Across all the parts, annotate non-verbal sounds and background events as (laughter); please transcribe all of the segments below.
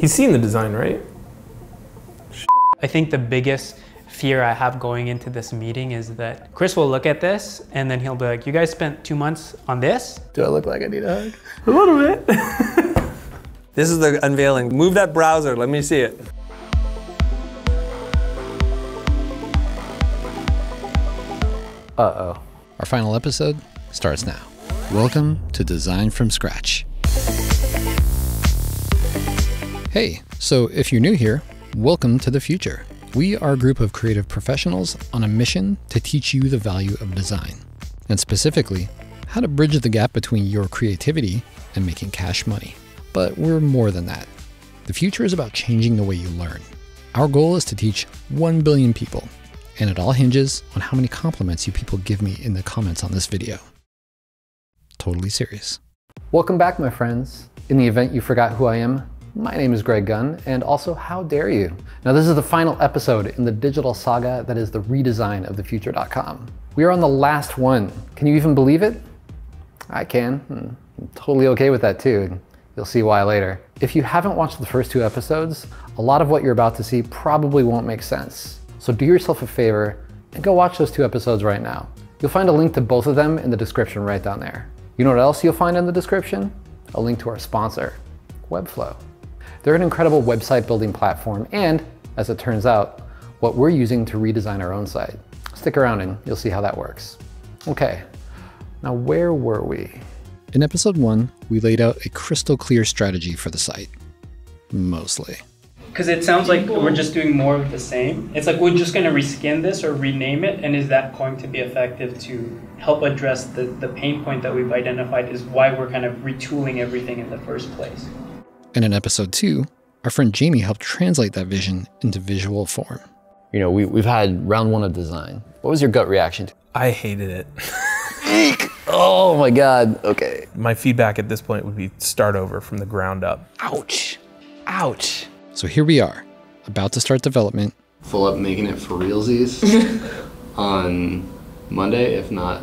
He's seen the design, right? I think the biggest fear I have going into this meeting is that Chris will look at this and then he'll be like, You guys spent two months on this? Do I look like I need a hug? (laughs) A little bit. (laughs) This is the unveiling. Move that browser. Let me see it. Uh oh. Our final episode starts now. Welcome to Design from Scratch. Hey, so if you're new here, welcome to the Futur. We are a group of creative professionals on a mission to teach you the value of design, and specifically, how to bridge the gap between your creativity and making cash money. But we're more than that. The Futur is about changing the way you learn. Our goal is to teach 1 billion people, and it all hinges on how many compliments you people give me in the comments on this video. Totally serious. Welcome back, my friends. In the event you forgot who I am, my name is Greg Gunn, and also, how dare you? Now, this is the final episode in the digital saga that is the redesign of thefutur.com. We are on the last one. Can you even believe it? I can. Hmm. I'm totally okay with that too. You'll see why later. If you haven't watched the first two episodes, a lot of what you're about to see probably won't make sense. So do yourself a favor and go watch those two episodes right now. You'll find a link to both of them in the description right down there. You know what else you'll find in the description? A link to our sponsor, Webflow. They're an incredible website building platform and, as it turns out, what we're using to redesign our own site. Stick around and you'll see how that works. Okay, now where were we? In episode 1, we laid out a crystal clear strategy for the site. Mostly. Because it sounds like we're just doing more of the same. It's like we're just going to reskin this or rename it, and is that going to be effective to help address the, the pain point that we've identified is why we're kind of retooling everything in the first place? And in episode 2, our friend Jamie helped translate that vision into visual form. You know, we, we've had round one of design. What was your gut reaction to I hated it. Oh my God, okay. My feedback at this point would be start over from the ground up. Ouch, ouch. So here we are, about to start development, full up making it for realsies (laughs) on Monday, if not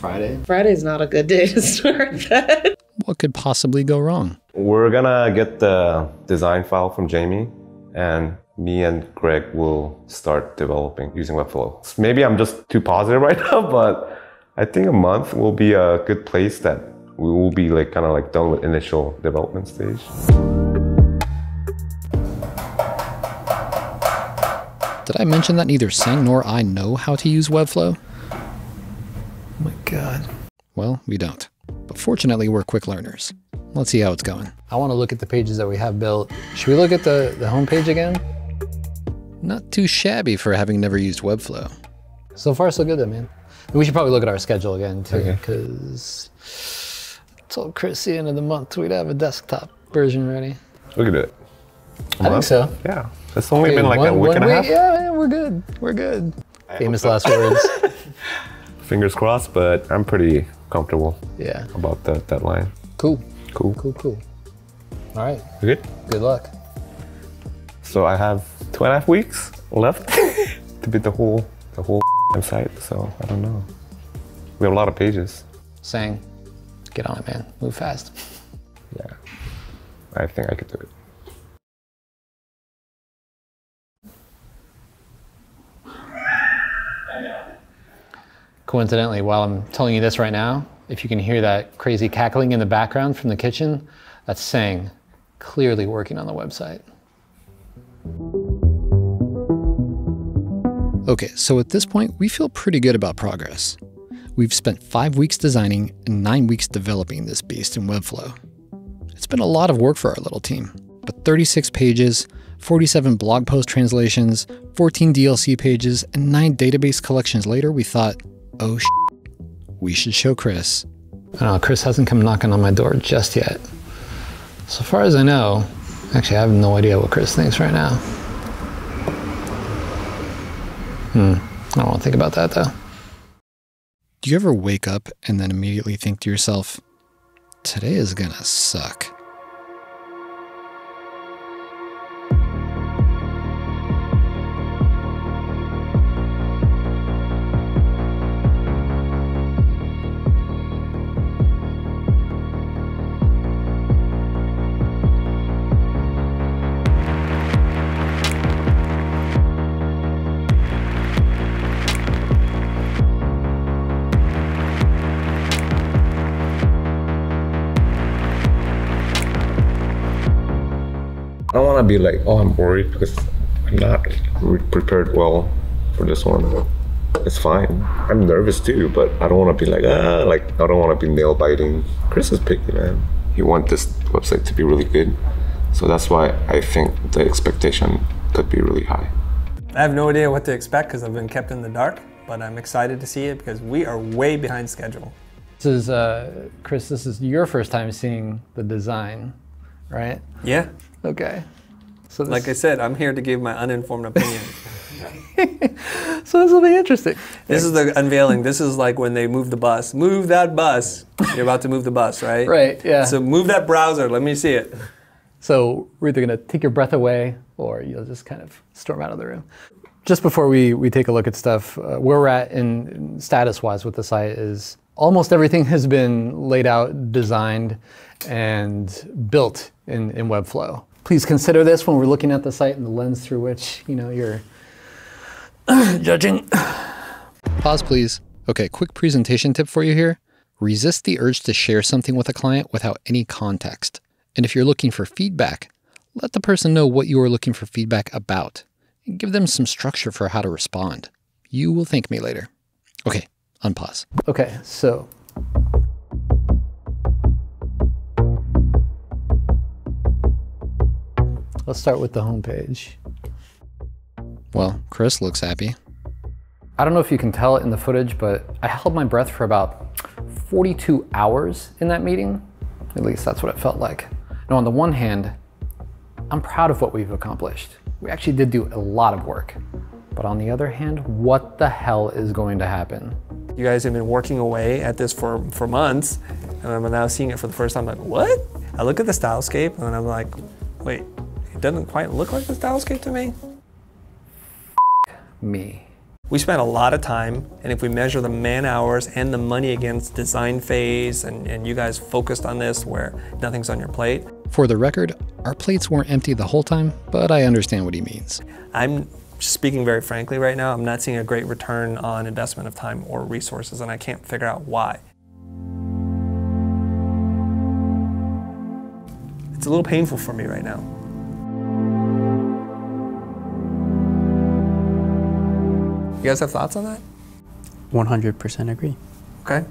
Friday. Friday's not a good day to start that. what could possibly go wrong? We're gonna get the design file from Jamie, and me and Greg will start developing using Webflow. Maybe I'm just too positive (laughs) right now, but I think a month will be a good place that we will be like kind of like done with initial development stage. Did I mention that neither Sang nor I know how to use Webflow? Oh my God. Well, we don't. But fortunately, we're quick learners. Let's see how it's going. I want to look at the pages that we have built. Should we look at the, the homepage again? Not too shabby for having never used Webflow. So far, so good, though, man. We should probably look at our schedule again, too, Okay. because I told Chris the end of the month we'd have a desktop version ready. We could do it. I think so. Yeah, it's only Okay, been like a week and a half. Yeah, yeah, we're good. We're good. Famous last words. (laughs) (laughs) Fingers crossed, but I'm pretty comfortable Yeah. about that deadline. Cool. Cool. Cool, cool. All right. You good? Good luck. So I have two and a half weeks left (laughs) to beat the whole the whole site. So I don't know. We have a lot of pages. Sang, get on it, man. Move fast. Yeah, I think I could do it. Coincidentally, while I'm telling you this right now, if you can hear that crazy cackling in the background from the kitchen, that's Sang, clearly working on the website. Okay, so at this point, we feel pretty good about progress. We've spent five weeks designing and nine weeks developing this beast in Webflow. It's been a lot of work for our little team, but 36 pages, 47 blog post translations, 14 DLC pages, and nine database collections later, we thought, oh sh, we should show Chris. I don't know, Chris hasn't come knocking on my door just yet. So far as I know, actually, I have no idea what Chris thinks right now. Hmm, I don't want to think about that though. Do you ever wake up and then immediately think to yourself, today is gonna suck? Want to be like, oh, I'm worried because I'm not re- prepared well for this one. It's fine. I'm nervous too, but I don't want to be like, ah, like I don't want to be nail biting. Chris is picky, man. He wants this website to be really good, so that's why I think the expectation could be really high. I have no idea what to expect because I've been kept in the dark, but I'm excited to see it because we are way behind schedule. This is, uh, Chris, this is your first time seeing the design, right? Yeah. Okay. So this, Like I said, I'm here to give my uninformed opinion. (laughs) (laughs) so this will be interesting. this is the unveiling. This is like when they move the bus. Move that bus. You're about to move the bus, right? Right, yeah. So move that browser. Let me see it. So we're either going to take your breath away or you'll just kind of storm out of the room. Just before we, we take a look at stuff, uh, where we're at in, in status wise with the site is almost everything has been laid out, designed, and built in, in Webflow. Please consider this when we're looking at the site and the lens through which you know you're (clears throat) judging. Pause, please. Okay, quick presentation tip for you here. Resist the urge to share something with a client without any context. And if you're looking for feedback, let the person know what you are looking for feedback about and give them some structure for how to respond. You will thank me later. Okay, unpause. Okay, so let's start with the homepage. Well, Chris looks happy. I don't know if you can tell it in the footage, but I held my breath for about 42 hours in that meeting. At least that's what it felt like. Now, on the one hand, I'm proud of what we've accomplished. We actually did do a lot of work. But on the other hand, what the hell is going to happen? You guys have been working away at this for, for months, and I'm now seeing it for the first time. Like, what? I look at the stylescape, and I'm like, wait, it doesn't quite look like the stylescape to me. Me. We spent a lot of time, and if we measure the man hours and the money against design phase, and, and you guys focused on this where nothing's on your plate, For the record, our plates weren't empty the whole time, but I understand what he means. I'm speaking very frankly right now, I'm not seeing a great return on investment of time or resources, and I can't figure out why. It's a little painful for me right now. Guys have thoughts on that? 100% agree. Okay.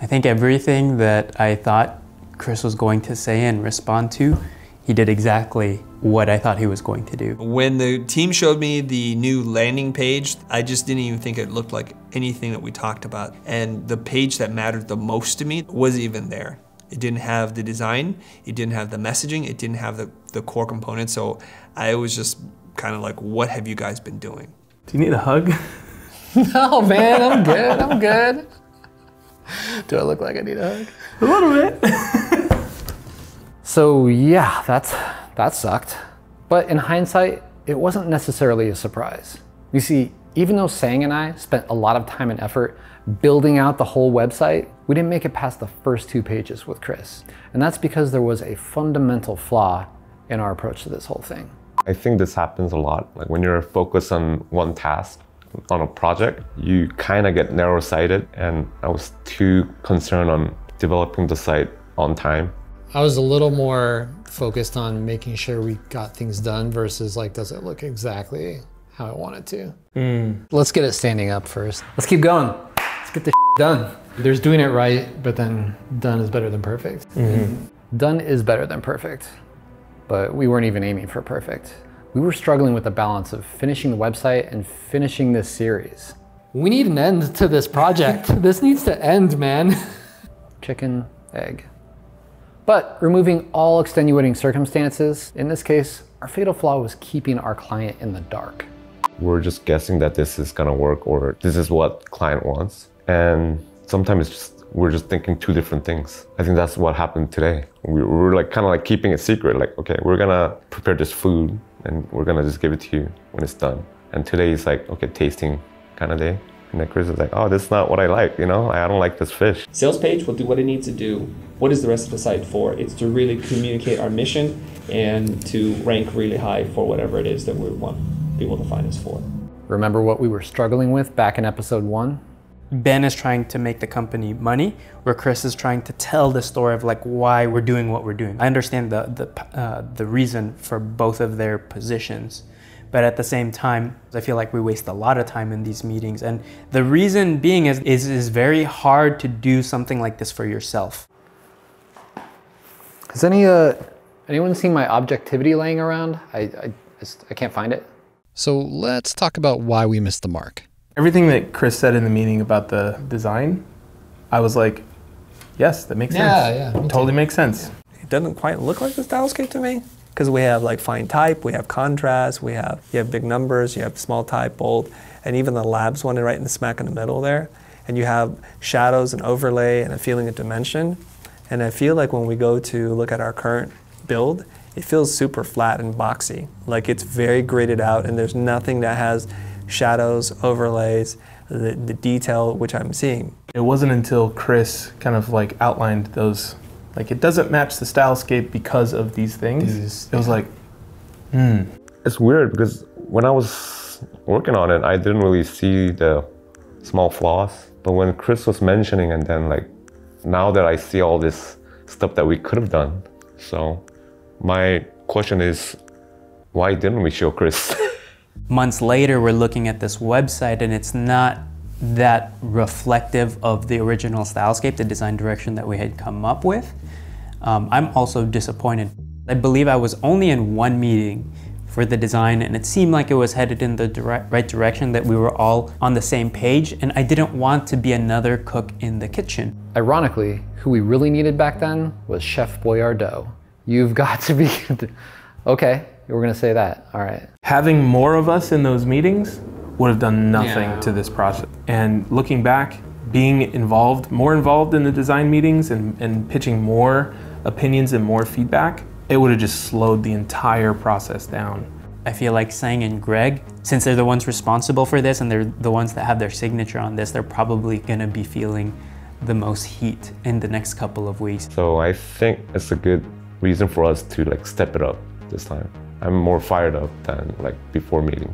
I think everything that I thought Chris was going to say and respond to, he did exactly what I thought he was going to do. When the team showed me the new landing page, I just didn't even think it looked like anything that we talked about. And the page that mattered the most to me wasn't even there. It didn't have the design, it didn't have the messaging, it didn't have the, the core components. So I was just kind of like, what have you guys been doing? Do you need a hug? (laughs) (laughs) Oh man, I'm good. I'm good. Do I look like I need a hug? a little bit. So yeah, that's that sucked. But in hindsight, it wasn't necessarily a surprise. You see, even though Sang and I spent a lot of time and effort building out the whole website, we didn't make it past the first two pages with Chris. And that's because there was a fundamental flaw in our approach to this whole thing. I think this happens a lot. Like when you're focused on one task on a project, you kind of get narrow sighted. And I was too concerned on developing the site on time. I was a little more focused on making sure we got things done versus like, does it look exactly how I want it to? Hmm. Let's get it standing up first. Let's keep going. Let's get this (laughs) done. There's doing it right, but then done is better than perfect. Mm-hmm. Done is better than perfect, but we weren't even aiming for perfect. We were struggling with the balance of finishing the website and finishing this series. We need an end to this project. (laughs) this needs to end, man. Chicken, egg. But removing all extenuating circumstances, in this case, our fatal flaw was keeping our client in the dark. We're just guessing that this is gonna work or this is what client wants. And sometimes it's just we're just thinking two different things. I think that's what happened today. We were like kind of like keeping it secret. Like, okay, we're gonna prepare this food and we're gonna just give it to you when it's done. And today is like, okay, tasting kind of day. And then Chris is like, oh, this is not what I like, you know? I don't like this fish. Sales page will do what it needs to do. What is the rest of the site for? It's to really communicate our mission and to rank really high for whatever it is that we want people to find us for. Remember what we were struggling with back in episode one? Ben is trying to make the company money, where Chris is trying to tell the story of like why we're doing what we're doing. I understand the the uh, the reason for both of their positions, but at the same time, I feel like we waste a lot of time in these meetings, and the reason being is is is very hard to do something like this for yourself. Has any uh anyone seen my objectivity laying around? I I, just, I can't find it. So let's talk about why we missed the mark. Everything that Chris said in the meeting about the design, I was like, yes, that makes Yeah, sense. yeah, me too. Totally makes sense. It doesn't quite look like the stylescape to me because we have like fine type, we have contrast, we have you have big numbers, you have small type, bold, and even the labs one right in the smack in the middle there, and you have shadows and overlay and a feeling of dimension. And I feel like when we go to look at our current build, it feels super flat and boxy. Like it's very gridded out, and there's nothing that has shadows, overlays, the, the detail which I'm seeing. It wasn't until Chris kind of like outlined those, like it doesn't match the stylescape because of these things. These- it was like, hmm. It's weird because when I was working on it, I didn't really see the small flaws. But when Chris was mentioning, and then like now that I see all this stuff that we could have done, so my question is, why didn't we show Chris? (laughs) months later we're looking at this website and it's not that reflective of the original stylescape the design direction that we had come up with um, i'm also disappointed i believe i was only in one meeting for the design and it seemed like it was headed in the right direction that we were all on the same page and i didn't want to be another cook in the kitchen Ironically, who we really needed back then was Chef Boyardee. You've got to be (laughs) okay. We're gonna say that. All right. having more of us in those meetings would have done nothing Yeah. to this process. And looking back, being involved, more involved in the design meetings and, and pitching more opinions and more feedback, it would have just slowed the entire process down. I feel like Sang and Greg, since they're the ones responsible for this and they're the ones that have their signature on this, they're probably gonna be feeling the most heat in the next couple of weeks. so I think it's a good reason for us to like step it up this time. I'm more fired up than like before meeting.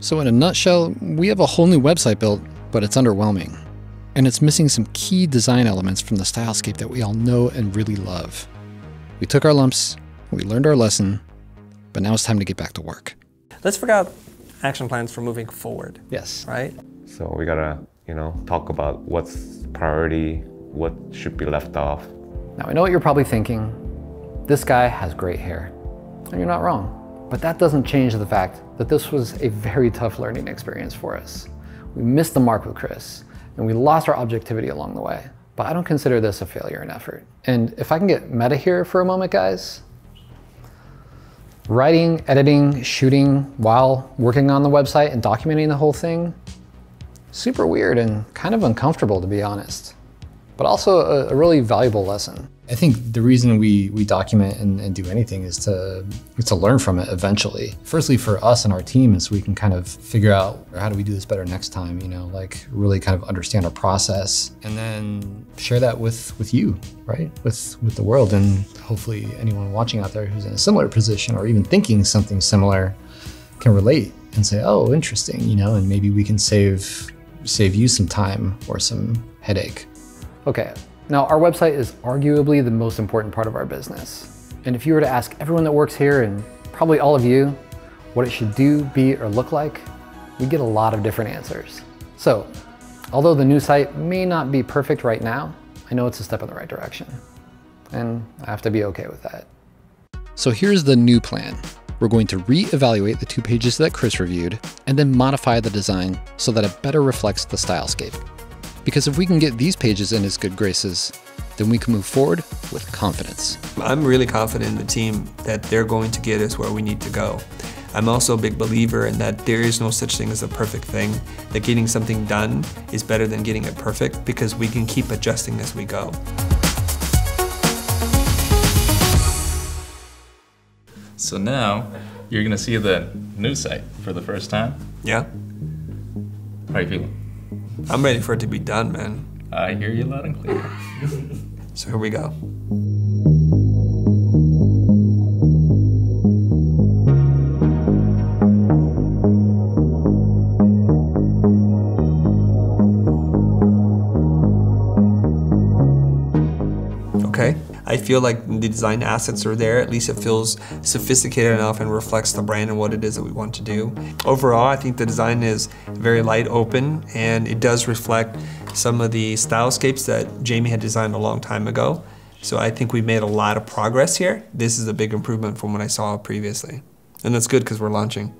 So, in a nutshell, we have a whole new website built, but it's underwhelming. And it's missing some key design elements from the stylescape that we all know and really love. We took our lumps, we learned our lesson, but now it's time to get back to work. Let's figure out action plans for moving forward, Yes. right? So we gotta, you know, talk about what's priority, what should be left off. Now I know what you're probably thinking. This guy has great hair. And you're not wrong. But that doesn't change the fact that this was a very tough learning experience for us. We missed the mark with Chris, and we lost our objectivity along the way. But I don't consider this a failure in effort. And if I can get meta here for a moment, guys, writing, editing, shooting while working on the website and documenting the whole thing, super weird and kind of uncomfortable to be honest. But also a, a really valuable lesson. I think the reason we, we document and, and do anything is to is to learn from it eventually. Firstly, for us and our team, is we can kind of figure out how do we do this better next time. You know, like really kind of understand our process, and then share that with with you, right? With with the world, and hopefully anyone watching out there who's in a similar position or even thinking something similar can relate and say, oh, interesting. You know, and maybe we can save save you some time or some headache. Okay, now our website is arguably the most important part of our business. And if you were to ask everyone that works here, and probably all of you, what it should do, be, or look like, we get a lot of different answers. So, although the new site may not be perfect right now, I know it's a step in the right direction. And I have to be okay with that. So here's the new plan. We're going to re-evaluate the two pages that Chris reviewed and then modify the design so that it better reflects the stylescape. Because if we can get these pages in his good graces, then we can move forward with confidence. I'm really confident in the team that they're going to get us where we need to go. I'm also a big believer in that there is no such thing as a perfect thing, that getting something done is better than getting it perfect because we can keep adjusting as we go. So now you're gonna see the new site for the first time. Yeah, How are you feeling? I'm ready for it to be done, man. I hear you loud and clear. So here we go. I feel like the design assets are there. At least it feels sophisticated enough and reflects the brand and what it is that we want to do. Overall, I think the design is very light open and it does reflect some of the stylescapes that Jamie had designed a long time ago. So I think we made a lot of progress here. This is a big improvement from what I saw previously. And that's good because we're launching.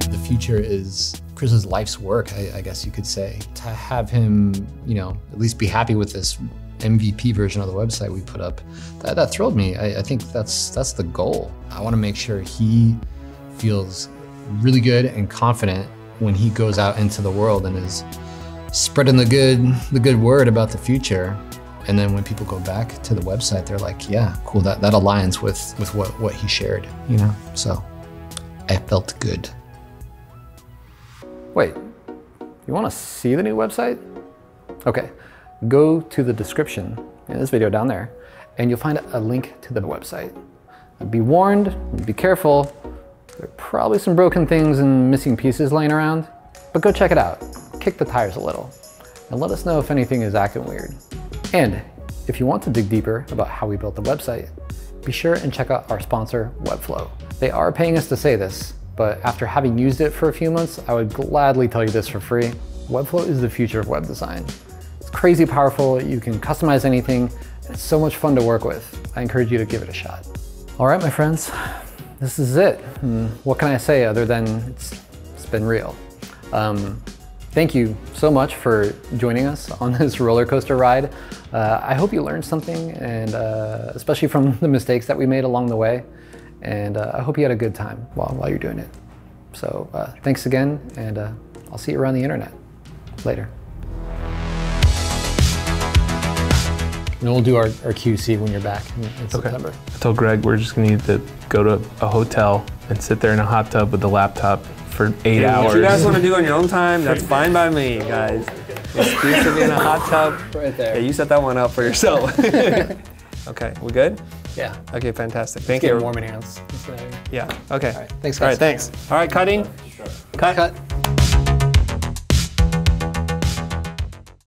The Futur is Chris's life's work, I, I guess you could say. To have him, you know, at least be happy with this MVP version of the website we put up, that, that thrilled me. I, I think that's that's the goal. I want to make sure he feels really good and confident when he goes out into the world and is spreading the good the good word about the Futur. And then when people go back to the website, they're like, yeah, cool, that, that aligns with, with what, what he shared, you know? So I felt good. Wait, you want to see the new website? Okay, go to the description in this video down there, and you'll find a link to the website. Be warned, be careful. There are probably some broken things and missing pieces laying around, but go check it out. Kick the tires a little, and let us know if anything is acting weird. And if you want to dig deeper about how we built the website, be sure and check out our sponsor, Webflow. They are paying us to say this, but after having used it for a few months, I would gladly tell you this for free. Webflow is the future of web design. Crazy powerful, you can customize anything, it's so much fun to work with. I encourage you to give it a shot. All right, my friends, this is it. Hmm, What can I say other than it's, it's been real? Um, thank you so much for joining us on (laughs) this roller coaster ride. Uh, I hope you learned something, and uh, especially from (laughs) the mistakes that we made along the way. And uh, I hope you had a good time while, while you're doing it. So uh, thanks again, and uh, I'll see you around the internet. Later. And we'll do our, our QC when you're back in, in September. I told Greg we're just gonna need to go to a hotel and sit there in a hot tub with the laptop for eight hours. If you guys want to do on your own time, that's fine by me, guys. Excuse to be in a hot tub. (laughs) Right there. Yeah, you set that one up for yourself. (laughs) okay, we good? Yeah. Okay, fantastic. Thank It's you. getting warm in here. Let's- let's, uh, Yeah. Okay. All right, thanks, All right. Thanks. All right. Cutting. Cut. Cut.